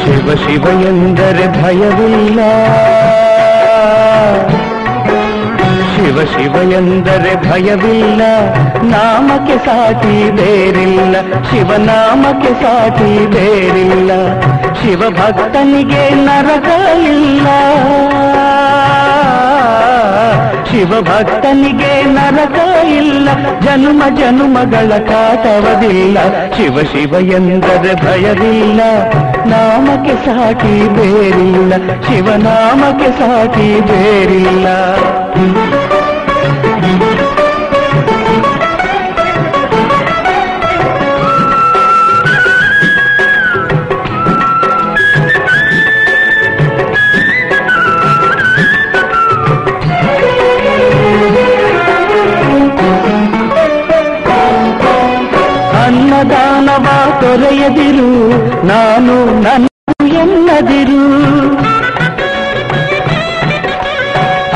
ಶಿವ ಶಿವ ಎಂದರೆ ಭಯವಿಲ್ಲ ಶಿವ ಶಿವ ಎಂದರೆ ಭಯವಿಲ್ಲ ನಾಮಕ್ಕೆ ಸಾಟಿ ಬೇರಿಲ್ಲ ಶಿವನಾಮಕ್ಕೆ ಸಾಟಿ ಬೇರಿಲ್ಲ ಶಿವ ಭಕ್ತನಿಗೆ ನರಕ ಇಲ್ಲ ಶಿವ ಭಕ್ತನಿಗೆ ನರಕ ಇಲ್ಲ ಜನ್ಮ ಜನ್ಮಗಳ ಕಾಟವದಿಲ್ಲ ಶಿವ ಶಿವ ಎಂದರೆ ಭಯವಿಲ್ಲ ನಾಮಕ್ಕೆ ಸಾಟಿ ಬೇರಿಲ್ಲ ಶಿವನಾಮಕ್ಕೆ ಸಾಟಿ ಬೇರಿಲ್ಲ ಅನ್ನದಾನವ ತೊರೆಯದಿರು, ನಾನು ನನ್ನ ಎನ್ನದಿರು.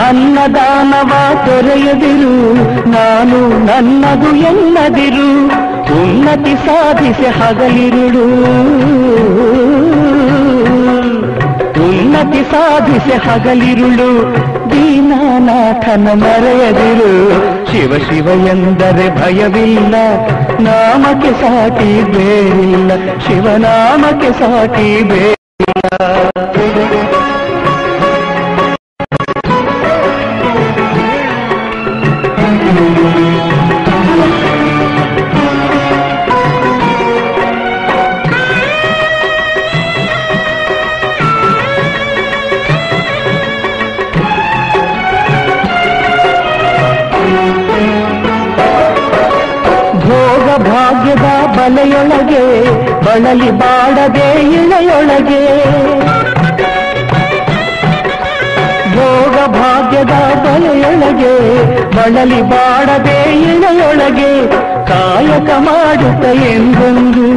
ಅನ್ನದಾನವ ತೊರೆಯದಿರು, ನಾನು ನನ್ನದು ಎನ್ನದಿರು. ಉನ್ನತಿ ಸಾಧಿಸಿ ಹಗಲಿರುಳು. ಉನ್ನತಿ ಸಾಧಿಸಿ ಹಗಲಿರುಳು. ದೀನಾನಾಥನ ಮರೆಯದಿರು. ಶಿವ ಶಿವ ಎಂದರೆ ಭಯವಿಲ್ಲ. ನಾಮಕ್ಕೆ ಸಾಟಿ ಬೇರಿಲ್ಲ. ಶಿವನಾಮಕ್ಕೆ ಸಾಟಿ ಬೇರಿಲ್ಲ. ಭಾಗ್ಯದ ಬಲೆಯೊಳಗೆ, ಬಳಲಿ ಬಾಡದೆ ಇಳೆಯೊಳಗೆ. ಭೋಗ ಭಾಗ್ಯದ ಬಲೆಯೊಳಗೆ, ಬಳಲಿ ಬಾಡದೆ ಇಳೆಯೊಳಗೆ ಕಾಯಕ ಮಾಡುತ್ತ ಎಂದೊಂದು.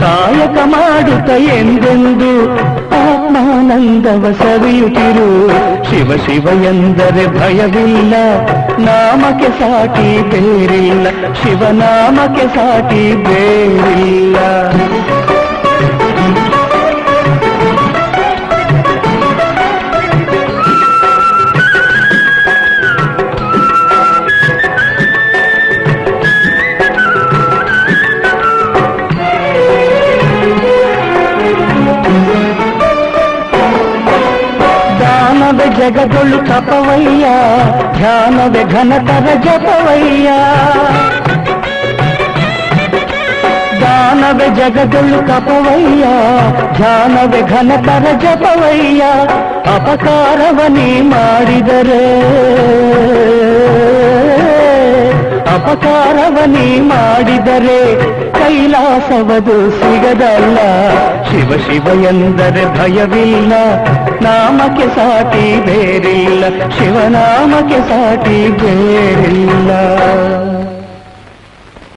ಕಾಯಕ ಮಾಡುತ್ತ ಎಂದೆಂದು. ಆತ್ಮಾನಂದವ ಸವಿಯುತ್ತಿರು ಶಿವ ಶಿವ ಎಂದರೆ ಭಯವಿಲ್ಲ ನಾಮಕ್ಕೆ ಸಾಟಿ ಬೇರಿಲ್ಲ ಶಿವನಾಮಕ್ಕೆ ಸಾಟಿ ಬೇರಿಲ್ಲ. ಜಗದೊಳು ತಪವಯ್ಯ ಧ್ಯಾನವೇ ಘನತರ ಜಪವಯ್ಯ ದಾನವೇ ಜಗದೊಳು ತಪವಯ್ಯ ಧ್ಯಾನವೇ ಘನತರ ಜಪವಯ್ಯ ಅಪಕಾರವನೇ ಮಾಡಿದರೆ ಅಪಕಾರವನೇ ಮಾಡಿದರೆ ಕೈಲಾಸವದು ಸಿಗದಲ್ಲ ಶಿವ ಶಿವ ಎಂದರೆ ಭಯವಿಲ್ಲ ನಾಮಕ್ಕೆ ಸಾಟಿ ಬೇರಿಲ್ಲ ಶಿವನಾಮಕ್ಕೆ ಸಾಟಿ ಬೇರಿಲ್ಲ